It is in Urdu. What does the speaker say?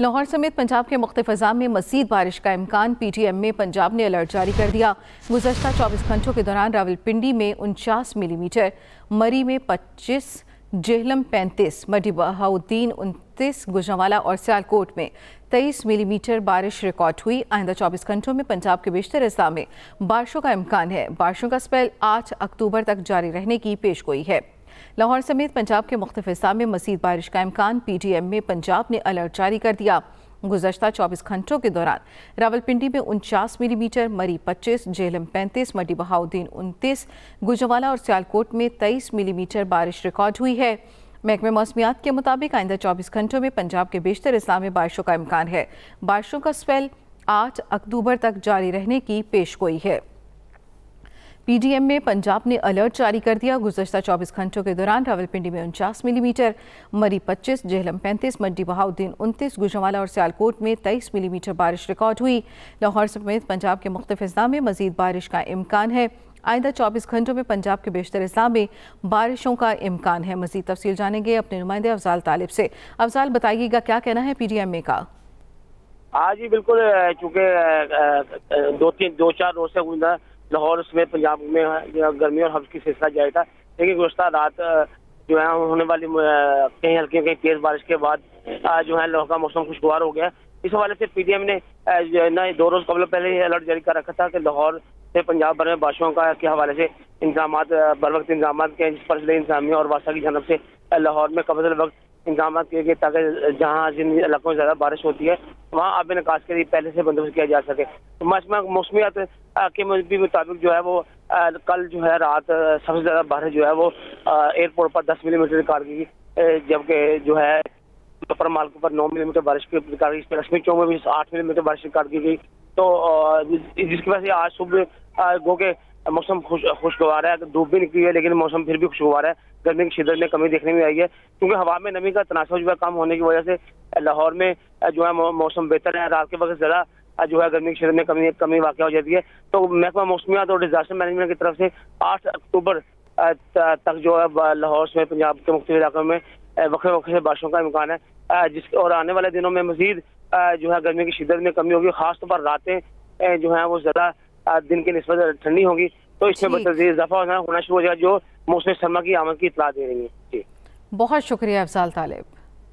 لاہور سمیت پنجاب کے مختلف اضام میں مزید بارش کا امکان۔ پی ٹی ایم میں پنجاب نے الرٹ جاری کر دیا۔ گزشتہ چوبیس گھنٹوں کے دوران راول پنڈی میں انچاس ملی میٹر، مری میں پچیس، جہلم پینتیس، مڈی بہاؤدین انتیس گجنوالا اور سیالکوٹ میں تیئیس ملی میٹر بارش ریکارڈ ہوئی۔ آئندہ چوبیس گھنٹوں میں پنجاب کے بیشتر اضلاع میں بارشوں کا امکان ہے۔ بارشوں کا سپیل آٹھ اکتوبر تک جاری رہنے کی پیش گوئی ہے۔ لاہور سمیت پنجاب کے مختلف اضلاع میں مزید بارش کا امکان پی ٹی ایم میں پنجاب نے الرٹ جاری کر دیا۔ گزشتہ چوبیس گھنٹوں کے دوران راول پنڈی میں انچاس ملی میٹر، مری پچیس، جیلم پینتیس، مڈی بہاؤدین انتیس گجوالا اور سیالکوٹ میں تیئیس ملی میٹر بارش ریکارڈ ہوئی ہے۔ محکمہ موسمیات کے مطابق آئندہ چوبیس گھنٹوں میں پنجاب کے بیشتر اضلاع میں بارشوں کا امکان ہے۔ بارشوں کا سپیل آٹھ اکتوبر تک جاری رہنے کی پیش گوئی ہے۔ پی ڈی ایم میں پنجاب نے الرٹ جاری کر دیا۔ گزشتہ چوبیس گھنٹوں کے دوران راول پنڈی میں انچاس ملی میٹر، مری پچیس، جہلم پینتیس مڈی بہاؤدین انتیس گجوالا اور سیالکوٹ میں تیئیس ملی میٹر بارش ریکارڈ ہوئی۔ لاہور سمیت پنجاب کے مختلف اضلاع میں مزید بارش کا امکان ہے۔ آئندہ چوبیس گھنٹوں میں پنجاب کے بیشتر اضلاع میں بارشوں کا امکان ہے۔ مزید تفصیل جانیں گے اپنے نمائندے افضال طالب سے۔ افضال، بتائیے گا کیا کہنا ہے پی ڈی ایم میں کا؟ ہاں جی بالکل، چونکہ دو تین، دو چار روز سے لاہور اس میں پنجاب میں گرمی اور حفظ کی سلسلہ جاری تھا۔ لیکن گزشتہ رات جو ہے، ہونے والی کہیں ہلکی کہیں تیز بارش کے بعد جو ہے لاہور کا موسم خوشگوار ہو گیا۔ اس حوالے سے پی ڈی ایم نے دو روز قبل پہلے ہی الرٹ جاری کر رکھا تھا کہ لاہور سے پنجاب بھر میں بارشوں کا، کے حوالے سے انتظامات بر وقت انتظامات کے جس پر انتظامیہ اور واسطہ کی جانب سے لاہور میں قبض الوقت انتظامات کیے گئے تاکہ جہاں جن علاقوں میں زیادہ بارش ہوتی ہے، وہاں آب نکاس کے لیے پہلے سے بندوبست کیا جا سکے۔ موسمیات کے مطابق جو ہے وہ کل جو ہے رات سب سے زیادہ بارش جو ہے وہ ایئرپورٹ پر دس ملی میٹر ریکارڈ کی گئی۔ جبکہ جو ہے پر مالکوں پر نو ملی میٹر بارش کی ریکارڈ کی رسمی چوک میں بھی آٹھ ملی میٹر بارش ریکارڈ کی گئی۔ تو جس کی وجہ سے آج صبح گو کے موسم خوش خوشگوار ہے دھوپ بھی نکلی ہے، لیکن موسم پھر بھی خوشگوار ہے۔ گرمی کی شدت میں کمی دیکھنے میں آئی ہے۔ کیونکہ ہوا میں نمی کا تناسب جو ہے کم ہونے کی وجہ سے لاہور میں جو ہے موسم بہتر ہے۔ رات کے وقت زیادہ جو ہے گرمی کی شدت میں کمی کمی واقع ہو جاتی ہے۔ تو محکمہ موسمیات اور ڈیزاسٹر مینجمنٹ کی طرف سے آٹھ اکتوبر تک جو ہے لاہور میں پنجاب کے مختلف علاقوں میں وقفے وقفے سے بارشوں کا امکان ہے۔ جس اور آنے والے دنوں میں مزید جو ہے گرمی کی شدت میں کمی ہوگی۔ خاص طور پر راتیں جو ہیں وہ زیادہ دن کی نسبت ٹھنڈی ہوگی تو اس میں بتدیر اضافہ ہونا شروع ہو جائے گا جو موسم سرما کی آمد کی اطلاع دے رہی ہیں جی۔ بہت شکریہ افضال طالب۔